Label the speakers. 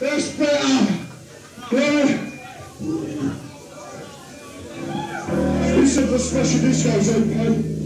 Speaker 1: This better. Right. We said the special disco's open.